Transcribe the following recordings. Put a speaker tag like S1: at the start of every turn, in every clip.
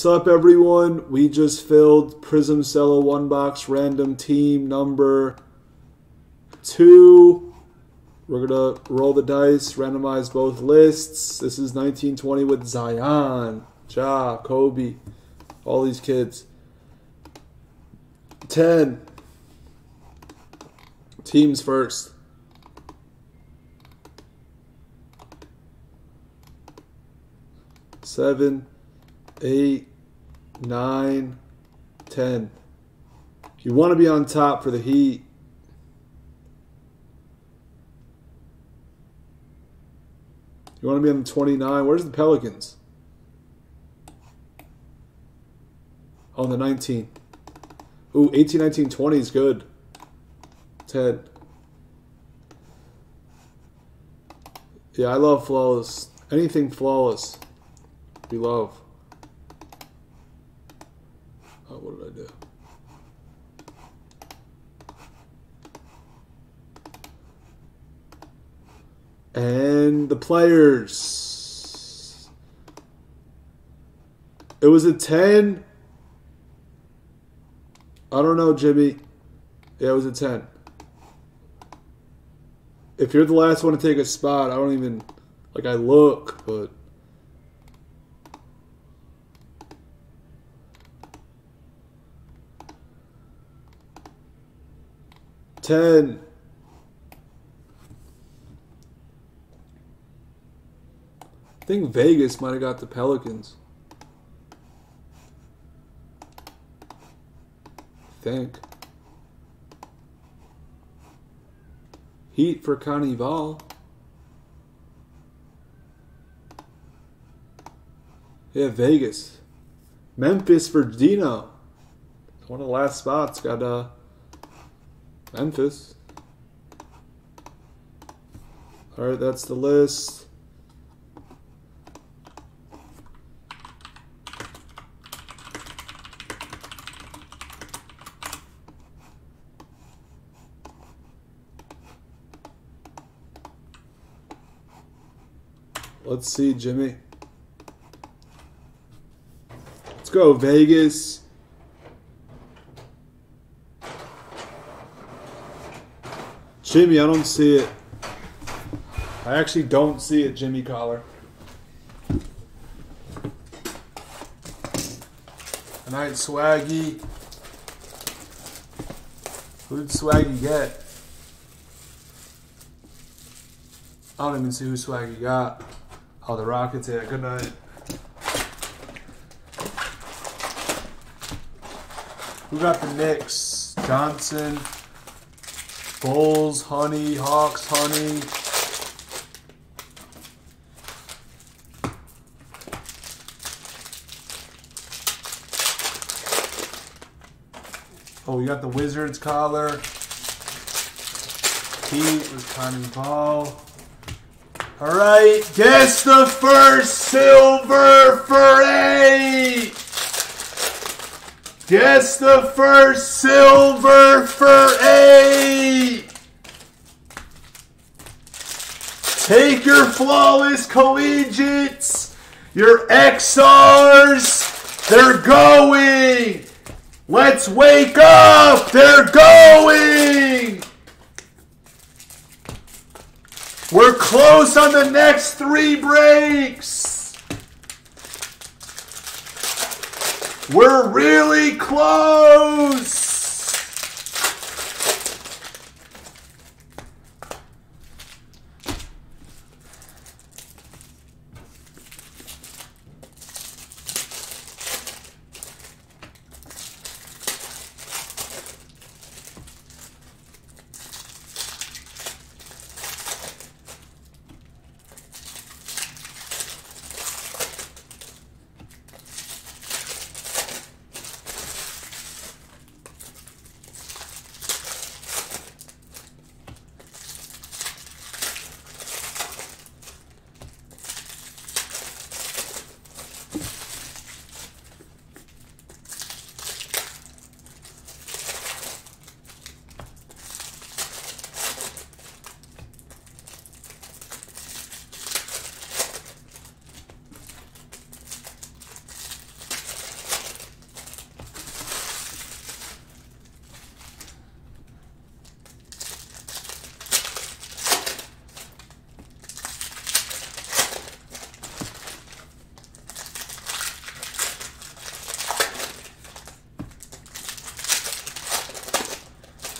S1: What's up, everyone? We just filled Prizm Cello one box random team number two. We're gonna roll the dice, randomize both lists. This is 1920 with Zion, Ja, Kobe, all these kids. 10. Teams first. Seven, eight, nine, ten. You want to be on top for the Heat. You want to be on the 29. Where's the Pelicans? On the 19. Ooh, 18, 19, 20 is good. 10. Yeah, I love flawless. Anything flawless. We love. Oh, what did I do? And the players. It was a 10. I don't know, Jimmy. Yeah, it was a 10. If you're the last one to take a spot, I don't even. Like, I look, but. Ten. Think Vegas might have got the Pelicans. I think. Heat for Carnival. Yeah, Vegas. Memphis for Dino. One of the last spots got uh Memphis. Alright, that's the list. Let's see, Jimmy. Let's go, Vegas. Jimmy, I don't see it. I actually don't see it, Jimmy Collar. Good night, Swaggy. Who did Swaggy get? I don't even see who Swaggy got. Oh, the Rockets. Yeah, good night. Who got the Knicks? Johnson. Bulls, Honey, Hawks, Honey. Oh, we got the Wizards collar. Heat with Connie Ball. All right, guess the first silver for eight. Guess the first silver for eight. Take your flawless collegiates, your XRs, they're going. Let's wake up, they're going. We're close on the next three breaks. We're really close.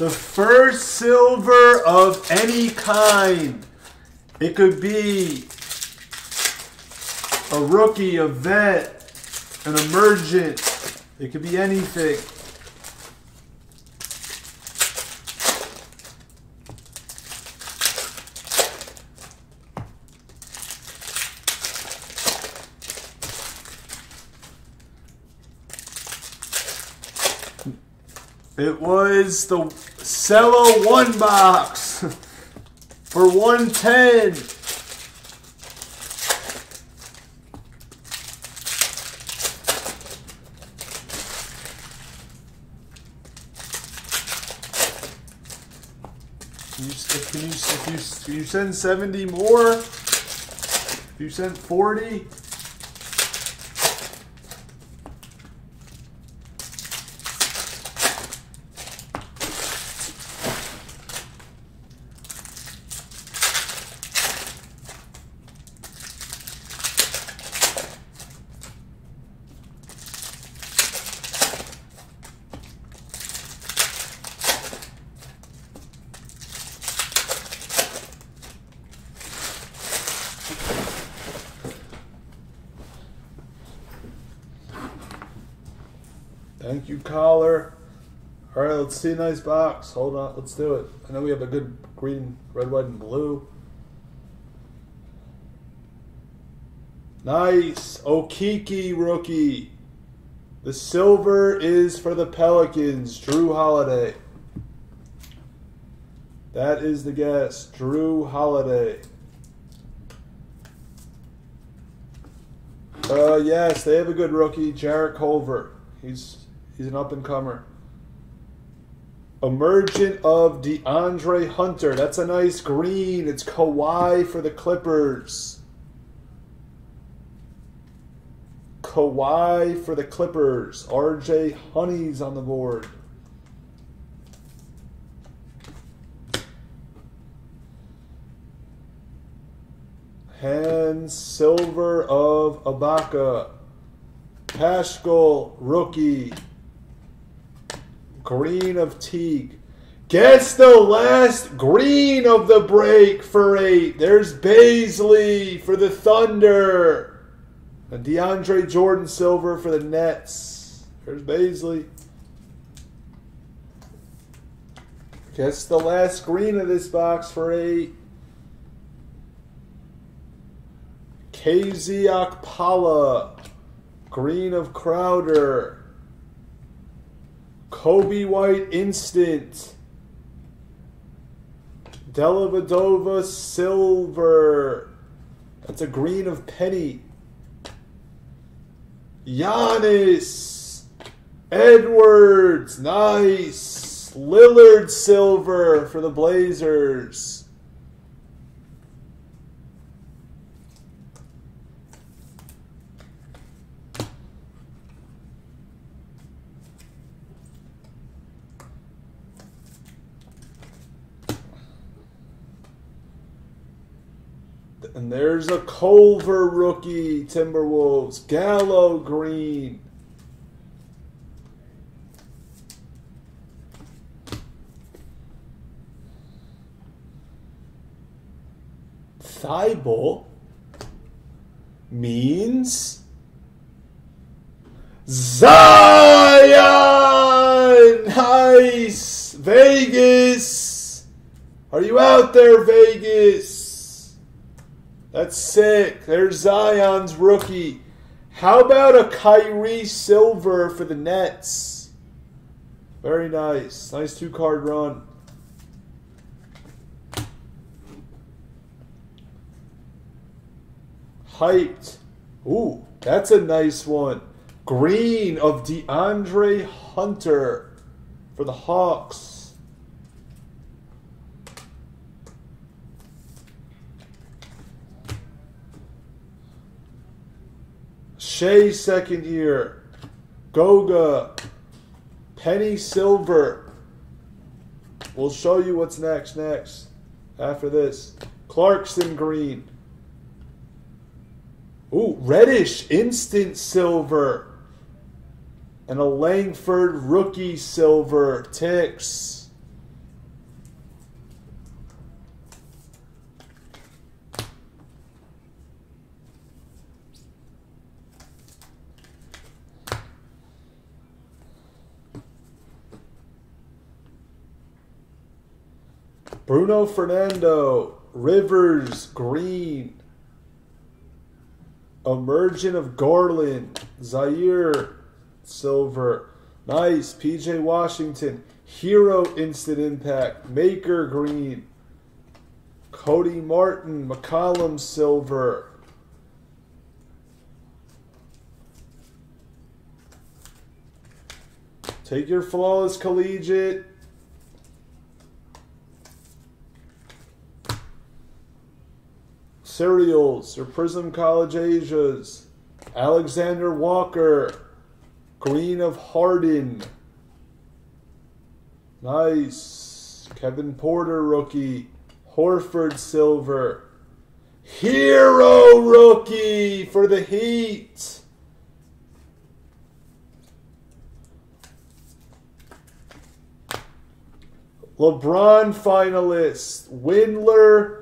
S1: The first silver of any kind. It could be a rookie, a vet, an emergent. It could be anything. It was the Cello one box for 110. Can you, if, you, if you send 70 more, if you send 40, Thank you, caller. All right, let's see a nice box. Hold on, let's do it. I know we have a good green, red, white, and blue. Nice. Okeke rookie. The silver is for the Pelicans. Jrue Holiday. That is the guess. Jrue Holiday. Uh, yes, they have a good rookie, Jarrett Culver. He's he's an up and comer. Emergent of DeAndre Hunter. That's a nice green. It's Kawhi for the Clippers. Kawhi for the Clippers. RJ Honey's on the board. Hand Silver of Ibaka. Paschall rookie. Green of Teague. Gets the last green of the break for eight. There's Bazley for the Thunder. And DeAndre Jordan Silver for the Nets. There's Bazley. Gets the last green of this box for eight. KZ Okpala. Green of Crowder. Coby White Instant. Dellavedova Silver. That's a green of Penny. Giannis. Edwards. Nice. Lillard Silver for the Blazers. And there's a Culver rookie, Timberwolves. Gallo green. Thibault means Zion! Nice! Vegas! Are you out there, Vegas? That's sick. There's Zion's rookie. How about a Kyrie Silver for the Nets? Very nice. Nice two card run. Hyped. Ooh, that's a nice one. Green of DeAndre Hunter for the Hawks. Shai second year. Goga. Penny Silver. We'll show you what's next next. After this. Clarkson Green. Ooh, Reddish Instant Silver. And a Langford Rookie Silver. Ticks. Bruno Fernando, Rivers, green. Emergent of Garland, Zaire, silver. Nice. PJ Washington, Herro Instant Impact, Maker, green. Cody Martin, McCollum, silver. Take your flawless collegiate. Cereals or Prizm College Asias. Alexander Walker. Green of Harden. Nice. Kevin Porter rookie. Horford silver. Herro rookie for the Heat. LeBron finalist. Windler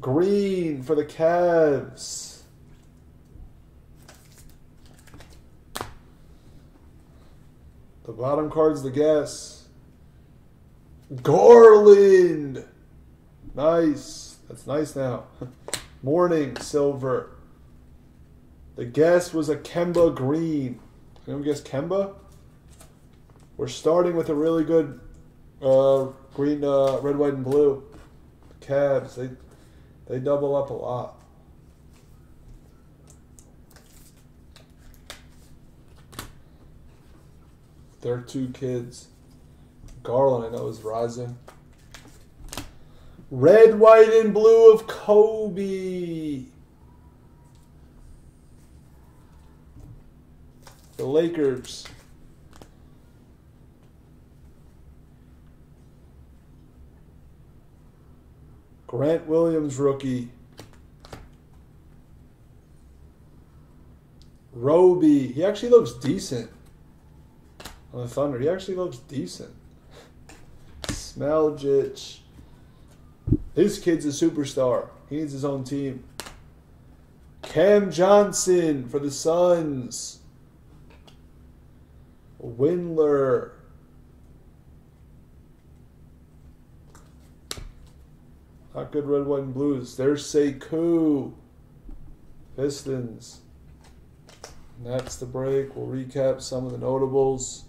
S1: Green for the Cavs. The bottom card's the guess. Garland. Nice. That's nice now. Morning, silver. The guess was a Kemba Green. Anyone guess Kemba? We're starting with a really good uh, green, uh, red, white, and blue. Cavs, they they double up a lot. Their two kids. Garland, I know, is rising. Red, white, and blue of Kobe. The Lakers. Grant Williams, rookie. Roby. He actually looks decent on the Thunder. He actually looks decent. Smeljic. This kid's a superstar. He needs his own team. Cam Johnson for the Suns. Windler. Not good red, white, and blues. There's Sekou. Pistons. And that's the break. We'll recap some of the notables.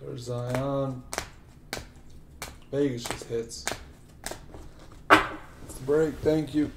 S1: There's Zion. Vegas just hits. It's the break. Thank you.